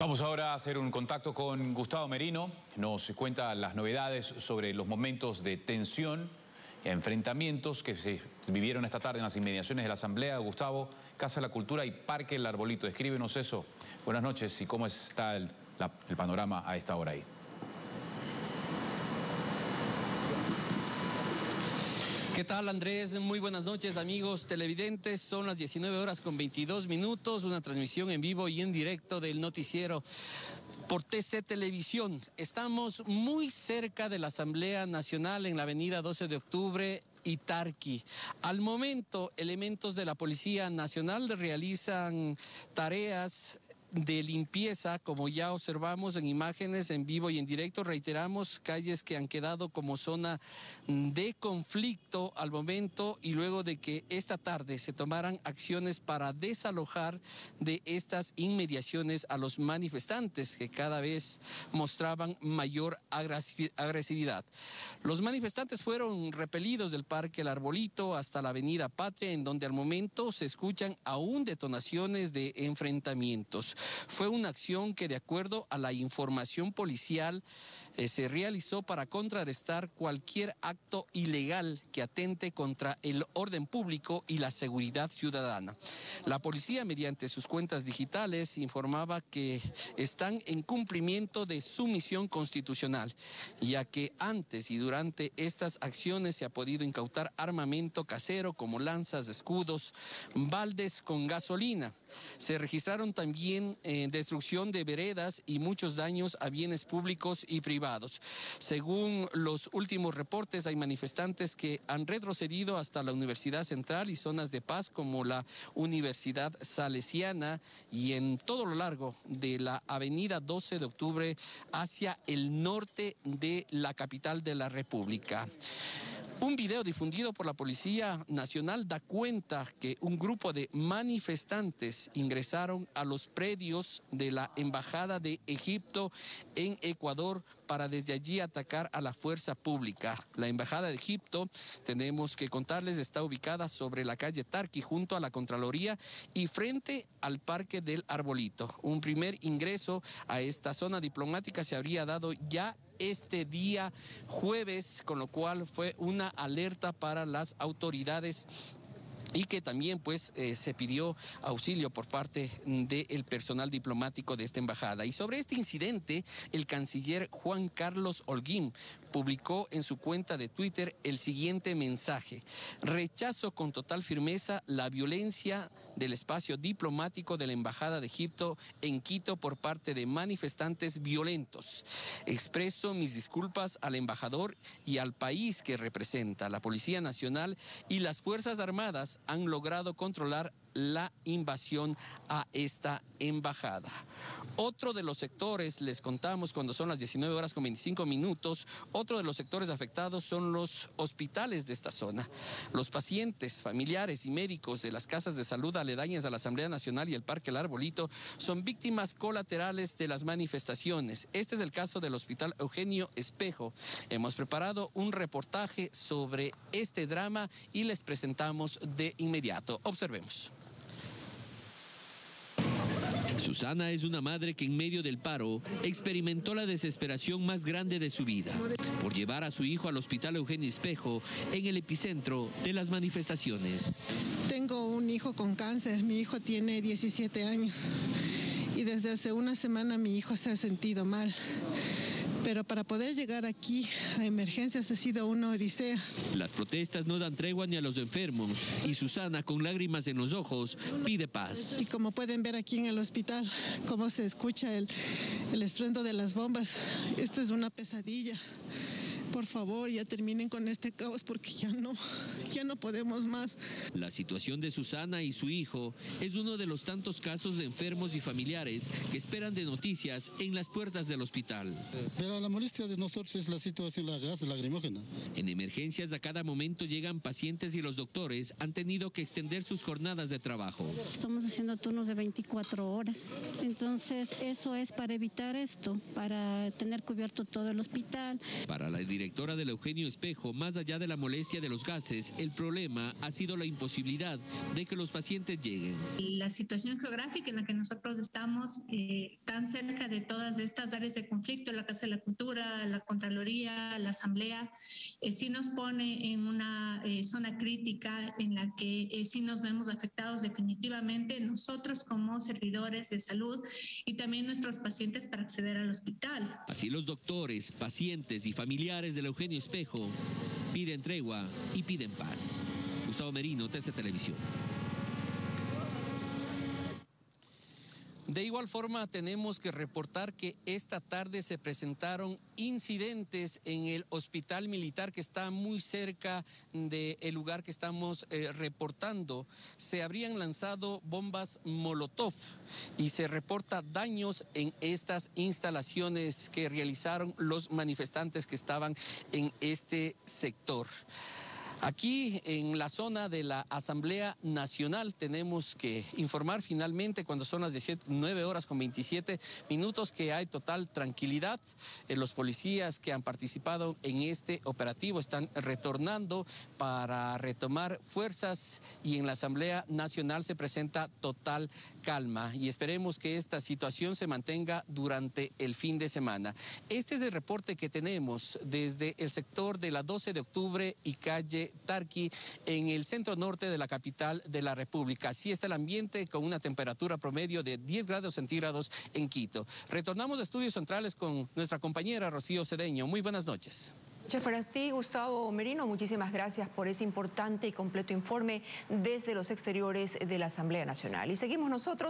Vamos ahora a hacer un contacto con Gustavo Merino. Nos cuenta las novedades sobre los momentos de tensión y enfrentamientos que se vivieron esta tarde en las inmediaciones de la Asamblea. Gustavo, Casa de la Cultura y Parque El Arbolito. Escríbenos eso. Buenas noches y cómo está el, el panorama a esta hora ahí. ¿Qué tal Andrés? Muy buenas noches amigos televidentes. Son las 19 horas con 22 minutos, una transmisión en vivo y en directo del noticiero por TC Televisión. Estamos muy cerca de la Asamblea Nacional en la avenida 12 de octubre y Tarqui. Al momento, elementos de la Policía Nacional realizan tareas de limpieza, como ya observamos en imágenes en vivo y en directo, reiteramos calles que han quedado como zona de conflicto al momento y luego de que esta tarde se tomaran acciones para desalojar de estas inmediaciones a los manifestantes que cada vez mostraban mayor agresividad. Los manifestantes fueron repelidos del Parque El Arbolito hasta la Avenida Patria, en donde al momento se escuchan aún detonaciones de enfrentamientos. Fue una acción que de acuerdo a la información policial eh, se realizó para contrarrestar cualquier acto ilegal que atente contra el orden público y la seguridad ciudadana. La policía, mediante sus cuentas digitales, informaba que están en cumplimiento de su misión constitucional, ya que antes y durante estas acciones se ha podido incautar armamento casero como lanzas, escudos, baldes con gasolina. Se registraron también eh, destrucción de veredas y muchos daños a bienes públicos y privados. Según los últimos reportes, hay manifestantes que han retrocedido hasta la Universidad Central y zonas de paz como la Universidad Salesiana y en todo lo largo de la avenida 12 de octubre hacia el norte de la capital de la República. Un video difundido por la Policía Nacional da cuenta que un grupo de manifestantes ingresaron a los predios de la Embajada de Egipto en Ecuador para desde allí atacar a la fuerza pública. La Embajada de Egipto, tenemos que contarles, está ubicada sobre la calle Tarqui junto a la Contraloría y frente al Parque del Arbolito. Un primer ingreso a esta zona diplomática se habría dado ya este día jueves, con lo cual fue una alerta para las autoridades y que también pues eh, se pidió auxilio por parte del personal diplomático de esta embajada. Y sobre este incidente, el canciller Juan Carlos Holguín publicó en su cuenta de Twitter el siguiente mensaje. Rechazo con total firmeza la violencia del espacio diplomático de la Embajada de Egipto en Quito por parte de manifestantes violentos. Expreso mis disculpas al embajador y al país que representa. La Policía Nacional y las Fuerzas Armadas han logrado controlar la invasión a esta embajada. Otro de los sectores, les contamos cuando son las 19 horas con 25 minutos, otro de los sectores afectados son los hospitales de esta zona. Los pacientes, familiares y médicos de las casas de salud aledañas a la Asamblea Nacional y el Parque El Arbolito son víctimas colaterales de las manifestaciones. Este es el caso del Hospital Eugenio Espejo. Hemos preparado un reportaje sobre este drama y les presentamos de inmediato. Observemos. Susana es una madre que en medio del paro experimentó la desesperación más grande de su vida por llevar a su hijo al hospital Eugenio Espejo en el epicentro de las manifestaciones. Tengo un hijo con cáncer, mi hijo tiene 17 años y desde hace una semana mi hijo se ha sentido mal pero para poder llegar aquí a emergencias ha sido una odisea. Las protestas no dan tregua ni a los enfermos y Susana, con lágrimas en los ojos, pide paz. Y como pueden ver aquí en el hospital, cómo se escucha el, el estruendo de las bombas, esto es una pesadilla por favor, ya terminen con este caos porque ya no, ya no podemos más. La situación de Susana y su hijo es uno de los tantos casos de enfermos y familiares que esperan de noticias en las puertas del hospital. Pero la molestia de nosotros es la situación de la gas lacrimógena. En emergencias a cada momento llegan pacientes y los doctores han tenido que extender sus jornadas de trabajo. Estamos haciendo turnos de 24 horas. Entonces, eso es para evitar esto, para tener cubierto todo el hospital. Para la directora del Eugenio Espejo, más allá de la molestia de los gases, el problema ha sido la imposibilidad de que los pacientes lleguen. La situación geográfica en la que nosotros estamos, eh, tan cerca de todas estas áreas de conflicto, la Casa de la Cultura, la Contraloría, la Asamblea, eh, sí nos pone en una eh, zona crítica en la que sí nos vemos afectados definitivamente nosotros como servidores de salud y también nuestros pacientes para acceder al hospital. Así los doctores, pacientes y familiares del Eugenio Espejo piden tregua y piden paz. Gustavo Merino, TC Televisión. De igual forma, tenemos que reportar que esta tarde se presentaron incidentes en el hospital militar que está muy cerca del lugar que estamos eh, reportando. Se habrían lanzado bombas Molotov y se reporta daños en estas instalaciones que realizaron los manifestantes que estaban en este sector. Aquí en la zona de la Asamblea Nacional tenemos que informar finalmente cuando son las 19 horas con 27 minutos que hay total tranquilidad. Eh, los policías que han participado en este operativo están retornando para retomar fuerzas y en la Asamblea Nacional se presenta total calma y esperemos que esta situación se mantenga durante el fin de semana. Este es el reporte que tenemos desde el sector de la 12 de octubre y calle Tarqui, en el centro norte de la capital de la República. Así está el ambiente con una temperatura promedio de 10 grados centígrados en Quito. Retornamos a estudios centrales con nuestra compañera Rocío Cedeño. Muy buenas noches. Muchas para ti, Gustavo Merino. Muchísimas gracias por ese importante y completo informe desde los exteriores de la Asamblea Nacional. Y seguimos nosotros